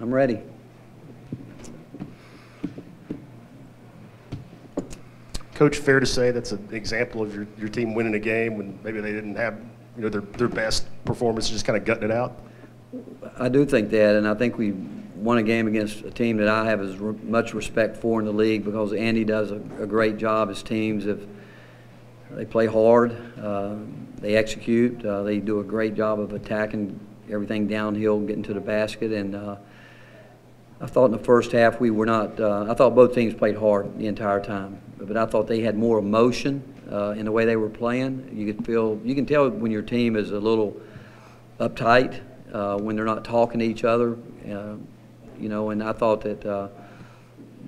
I'm ready. Coach, fair to say that's an example of your, your team winning a game when maybe they didn't have, you know, their, their best performance, just kind of gutting it out? I do think that, and I think we won a game against a team that I have as re- much respect for in the league because Andy does a, a great job. His teams if they play hard, uh, they execute, uh, they do a great job of attacking everything downhill, getting to the basket, and uh, I thought in the first half we were not. Uh, I thought both teams played hard the entire time, but I thought they had more emotion uh, in the way they were playing. You could feel, you can tell when your team is a little uptight uh, when they're not talking to each other. Uh, you know, and I thought that uh,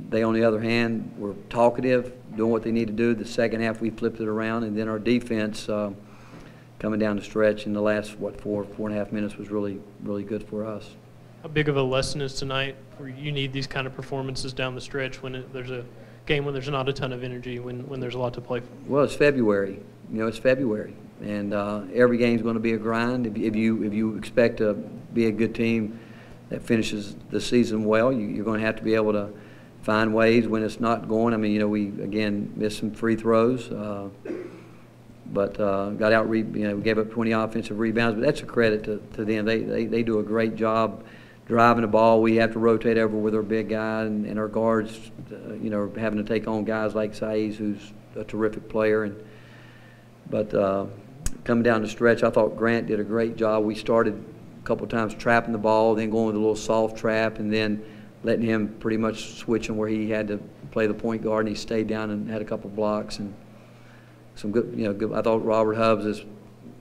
they, on the other hand, were talkative, doing what they need to do. The second half, we flipped it around, and then our defense. Uh, Coming down the stretch in the last what four four and a half minutes was really really good for us. How big of a lesson is tonight where you need these kind of performances down the stretch when it, there's a game when there's not a ton of energy, when, when there's a lot to play for? Well, it's February. You know, it's February, and uh, every game's going to be a grind. If, if you if you expect to be a good team that finishes the season well, you, you're going to have to be able to find ways when it's not going. I mean, you know, we again missed some free throws. Uh, but uh, got out, you know, gave up 20 offensive rebounds. But that's a credit to, to them. They, they, they do a great job driving the ball. We have to rotate over with our big guy and, and our guards, uh, you know, having to take on guys like Saiz, who's a terrific player. And But uh, coming down the stretch, I thought Grant did a great job. We started a couple times trapping the ball, then going with a little soft trap, and then letting him pretty much switch him where he had to play the point guard, and he stayed down and had a couple blocks. and some good, you know, good, I thought Robert Hubbs'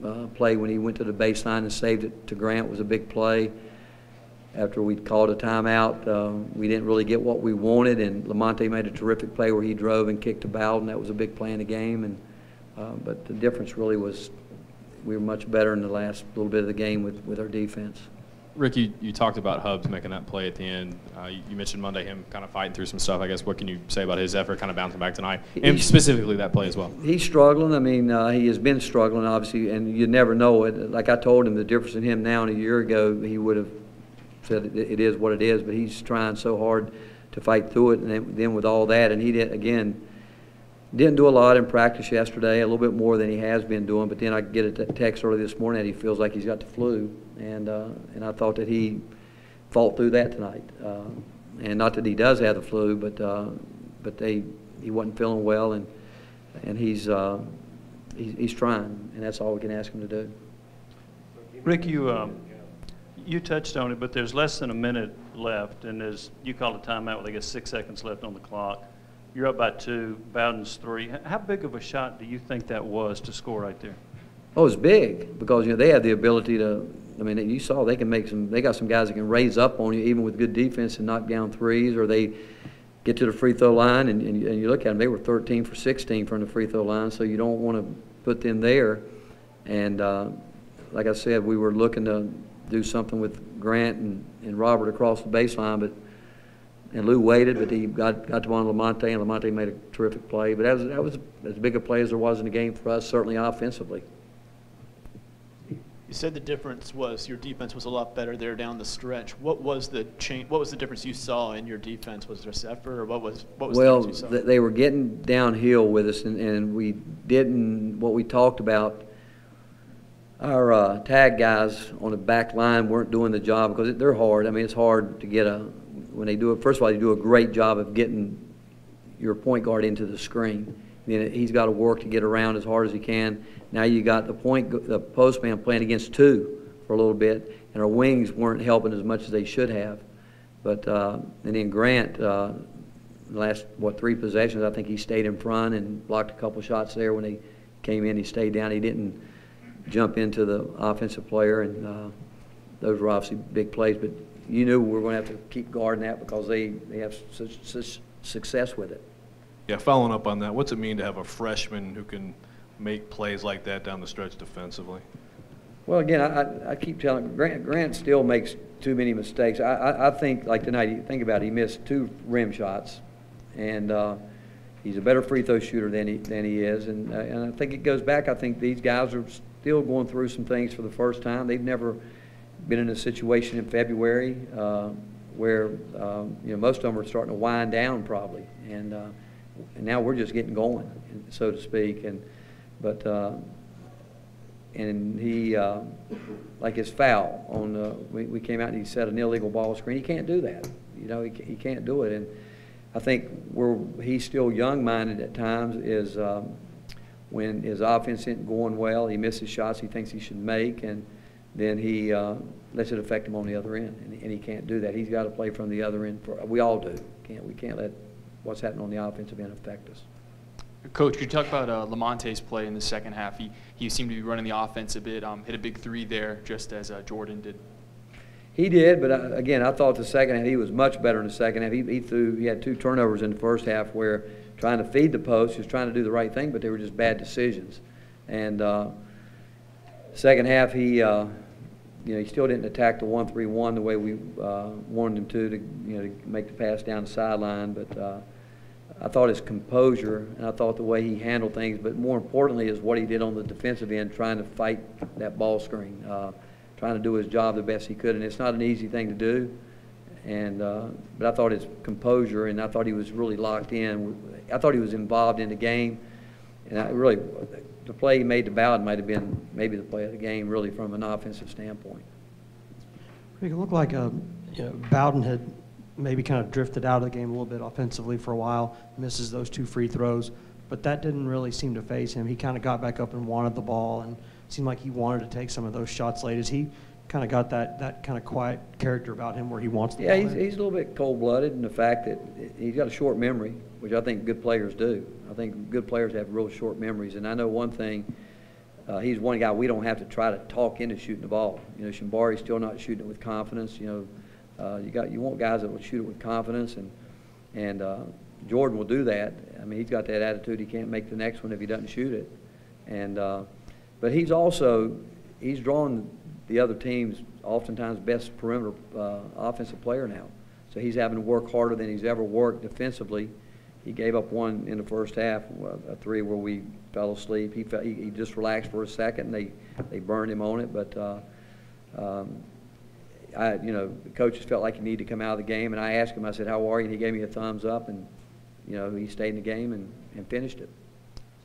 uh, play when he went to the baseline and saved it to Grant was a big play. After we called a timeout, uh, we didn't really get what we wanted, and Lamonte made a terrific play where he drove and kicked to and That was a big play in the game, and uh, but the difference really was we were much better in the last little bit of the game with, with our defense. Rick, you, you talked about Hubbs making that play at the end. Uh, you, you mentioned Monday him kind of fighting through some stuff. I guess what can you say about his effort, kind of bouncing back tonight, and He's- specifically that play as well? He's struggling. I mean, uh, he has been struggling, obviously, and you never know it. Like I told him, the difference in him now and a year ago, he would have said it, is what it is. But he's trying so hard to fight through it, and then, with all that, and he did again. Didn't do a lot in practice yesterday, a little bit more than he has been doing. But then I get a text early this morning that he feels like he's got the flu, and uh, and I thought that he fought through that tonight. Uh, and not that he does have the flu, but uh, but they he wasn't feeling well, and and he's uh, he's, he's trying, and that's all we can ask him to do. Rick, you, um, you touched on it, but there's less than a minute left, and there's, you call a timeout with, I guess, six seconds left on the clock. You're up by two, Bowden's three. How big of a shot do you think that was to score right there? Oh, it's big because you know they have the ability to. I mean, you saw they can make some. They got some guys that can raise up on you even with good defense and knock down threes, or they get to the free throw line and, and, you- and you look at them. They were 13 for 16 from the free throw line, so you don't want to put them there. And uh, like I said, we were looking to do something with Grant and, and Robert across the baseline, but and Lou waited, but he got got to one Lamonte, and Lamonte made a terrific play. But that was that was as big a play as there was in the game for us, certainly offensively. You said the difference was your defense was a lot better there down the stretch. What was the change? What was the difference you saw in your defense? Was there effort, or what was what was Well, the difference you saw? th- they were getting downhill with us, and, and we didn't, what we talked about, our uh, tag guys on the back line weren't doing the job because they're hard. I mean, it's hard to get a, when they do it, first of all, they do a great job of getting your point guard into the screen. Then he's got to work to get around as hard as he can. Now you got the point, the postman playing against two for a little bit, and our wings weren't helping as much as they should have. But, uh, and then Grant, uh, the last, what, three possessions, I think he stayed in front and blocked a couple shots there. When they came in, he stayed down. He didn't jump into the offensive player, and uh, those were obviously big plays. But you knew we were going to have to keep guarding that because they, they have such, such success with it. Yeah, following up on that, what's it mean to have a freshman who can make plays like that down the stretch defensively? Well, again, I, I- keep telling, Grant, Grant still makes too many mistakes. I, I, I think, like tonight, you think about it, he missed two rim shots, and, uh, he's a better free throw shooter than he, than he is, and, uh, and I think it goes back, I think these guys are still going through some things for the first time. They've never been in a situation in February, uh, where, um, you know, most of them are starting to wind down probably. And, uh, and now we're just getting going, so to speak. And, but, uh, and he, uh, like his foul on, uh, we, we came out and he set an illegal ball screen. He can't do that. You know, he, he can't do it. And I think where he's still young-minded at times is um, when his offense isn't going well, he misses shots he thinks he should make, and then he uh, lets it affect him on the other end, and, and he can't do that. He's got to play from the other end. For, we all do. Can't we can't let what's happening on the offensive end affect us. Coach, could you talk about uh, Lamonte's play in the second half? He, he seemed to be running the offense a bit, um, hit a big three there, just as uh, Jordan did. He did, but uh, again, I thought the second half he was much better in the second half. He, he threw, he had two turnovers in the first half where trying to feed the post, he was trying to do the right thing, but they were just bad decisions. And uh, second half, he, uh, you know, he still didn't attack the one-three-one the way we uh, wanted him to, to you know, to make the pass down the sideline. But uh, I thought his composure and I thought the way he handled things, but more importantly is what he did on the defensive end, trying to fight that ball screen, uh, trying to do his job the best he could. And it's not an easy thing to do. And uh, but I thought his composure and I thought he was really locked in. I thought he was involved in the game. And I really, the play he made to Bowden might have been maybe the play of the game, really, from an offensive standpoint. It looked like uh, you know, Bowden had maybe kind of drifted out of the game a little bit offensively for a while, misses those two free throws, but that didn't really seem to phase him. He kind of got back up and wanted the ball, and seemed like he wanted to take some of those shots late. As he kind of got that, that kind of quiet character about him where he wants the Yeah, ball. he's, he's a little bit cold-blooded in the fact that he's got a short memory, which I think good players do. I think good players have real short memories, and I know one thing, uh, he's one guy we don't have to try to talk into shooting the ball. You know, Shembari's still not shooting it with confidence, you know. Uh, you got, you want guys that will shoot it with confidence, and, and, uh, Jordan will do that. I mean, he's got that attitude, he can't make the next one if he doesn't shoot it. And, uh, but he's also, he's drawn the other team's oftentimes best perimeter uh, offensive player now. So he's having to work harder than he's ever worked defensively. He gave up one in the first half, a three where we fell asleep. He, felt, he, he just relaxed for a second. And they they burned him on it, but uh, um, I, you know, the coaches felt like he needed to come out of the game. And I asked him, I said, "How are you?" And he gave me a thumbs up, and you know, he stayed in the game and, and finished it.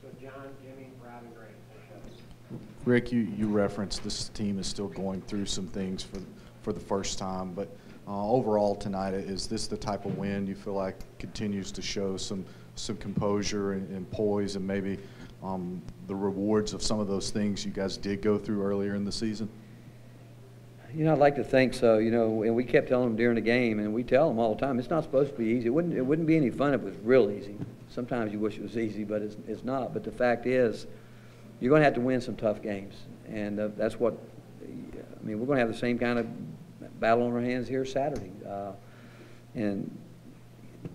So John, Jimmy, Brad, and Grant, thank you. Rick, you, you referenced this team is still going through some things for, for the first time, but uh, overall tonight, is this the type of win you feel like continues to show some, some composure and, and poise and maybe um, the rewards of some of those things you guys did go through earlier in the season? You know, I'd like to think so, you know, and we kept telling them during the game, and we tell them all the time, it's not supposed to be easy. It wouldn't, it wouldn't be any fun if it was real easy. Sometimes you wish it was easy, but it's, it's not. But the fact is, you're going to have to win some tough games, and uh, that's what, I mean, we're going to have the same kind of battle on our hands here Saturday. Uh, and,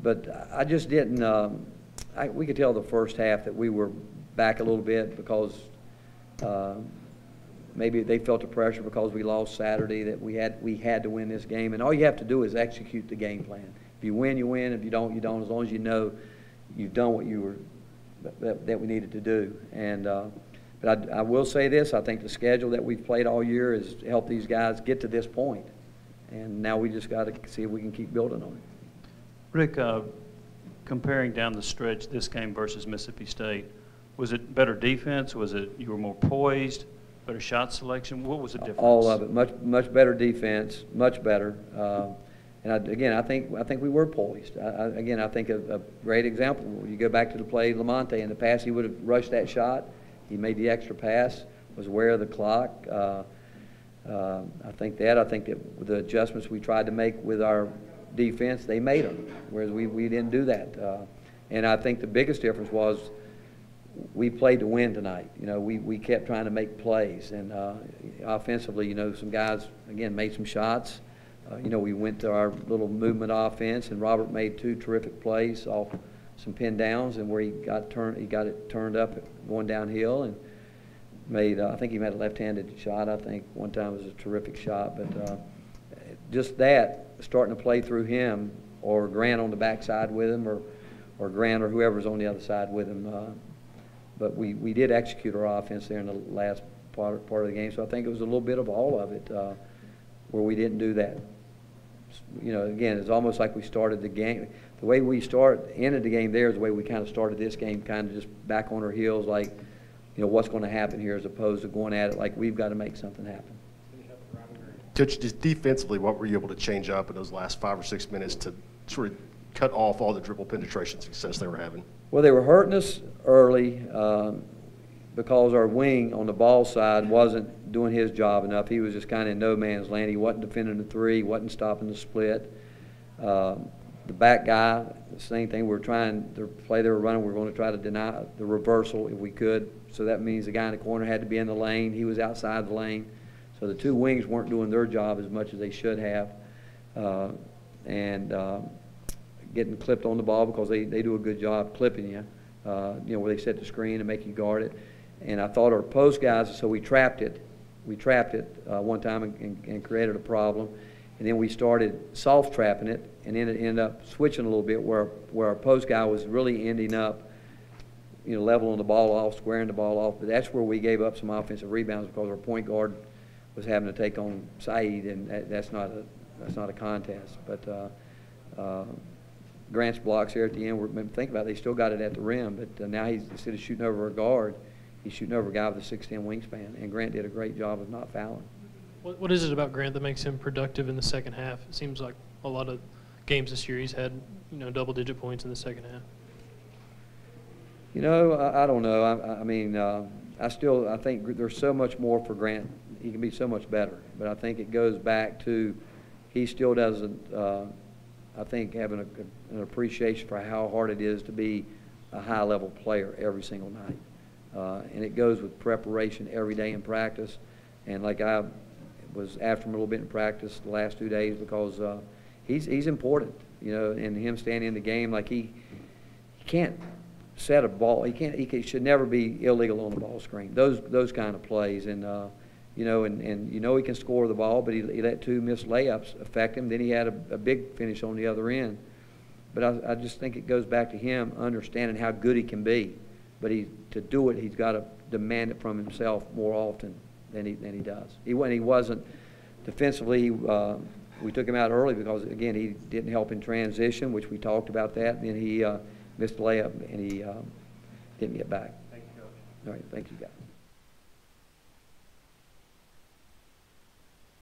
but I just didn't, um, I, we could tell the first half that we were back a little bit because, uh, maybe they felt the pressure because we lost Saturday that we had we had to win this game. And all you have to do is execute the game plan. If you win, you win. If you don't, you don't. As long as you know you've done what you were that, that we needed to do. And uh, but I, I will say this: I think the schedule that we've played all year has helped these guys get to this point. And now we just got to see if we can keep building on it. Rick, uh, comparing down the stretch this game versus Mississippi State, was it better defense? Was it you were more poised? Better shot selection? What was the difference? All of it, much much better defense, much better. Uh, and I, again, I think I think we were poised. I, I, again, I think a, a great example. You go back to the play Lamonte in the past, he would have rushed that shot. He made the extra pass, was aware of the clock. Uh, uh, I think that. I think that the adjustments we tried to make with our defense, they made them, whereas we, we didn't do that. Uh, and I think the biggest difference was we played to win tonight. You know, we, we kept trying to make plays. And uh, offensively, you know, some guys, again, made some shots. Uh, you know, we went to our little movement offense, and Robert made two terrific plays off some pin downs and where he got turned, he got it turned up going downhill and made, uh, I think he made a left-handed shot. I think one time was a terrific shot. But uh, just that, starting to play through him or Grant on the backside with him or, or Grant or whoever's on the other side with him. Uh, but we, we did execute our offense there in the last part, part of the game. So I think it was a little bit of all of it uh, where we didn't do that. You know, again, it's almost like we started the game. The way we start, ended the game there is the way we kind of started this game, kind of just back on our heels, like, you know, what's going to happen here as opposed to going at it like we've got to make something happen. Coach, just defensively, what were you able to change up in those last five or six minutes to sort of cut off all the dribble penetration success they were having? Well, they were hurting us early um, because our wing on the ball side wasn't doing his job enough. He was just kind of in no man's land. He wasn't defending the three, wasn't stopping the split. Um, the back guy, the same thing. We are trying the play they were running. We are going to try to deny the reversal if we could. So that means the guy in the corner had to be in the lane. He was outside the lane. So the two wings weren't doing their job as much as they should have. Uh, and uh, getting clipped on the ball because they, they do a good job clipping you, uh, you know, where they set the screen and make you guard it. And I thought our post guys, so we trapped it. We trapped it uh, one time and, and, and created a problem. And then we started soft trapping it, and then it ended up switching a little bit where, where our post guy was really ending up, you know, leveling the ball off, squaring the ball off. But that's where we gave up some offensive rebounds because our point guard was having to take on Saiz, and that, that's not a that's not a contest. But uh, uh, Grant's blocks here at the end, we're think about it, they still got it at the rim, but uh, now he's instead of shooting over a guard, he's shooting over a guy with a 6'10 wingspan, and Grant did a great job of not fouling. What, what is it about Grant that makes him productive in the second half? It seems like a lot of games this year he's had, you know, double-digit points in the second half. You know, I, I don't know. I, I mean, uh, I still I think there's so much more for Grant. He can be so much better, but I think it goes back to he still doesn't. Uh, I think having a, an appreciation for how hard it is to be a high level player every single night. Uh, and it goes with preparation every day in practice. And like I was after him a little bit in practice the last two days because uh, he's, he's important, you know, and him standing in the game like he, he can't set a ball. He can't, he should never be illegal on the ball screen. Those, those kind of plays. And, uh, you know, and, and you know he can score the ball, but he, he let two missed layups affect him. Then he had a, a big finish on the other end. But I, I just think it goes back to him understanding how good he can be. But he, to do it, he's got to demand it from himself more often than he, than he does. He, when he wasn't defensively, uh, we took him out early because, again, he didn't help in transition, which we talked about that. And then he uh, missed layup and he uh, didn't get back. Thank you, Coach. All right, thank you, guys.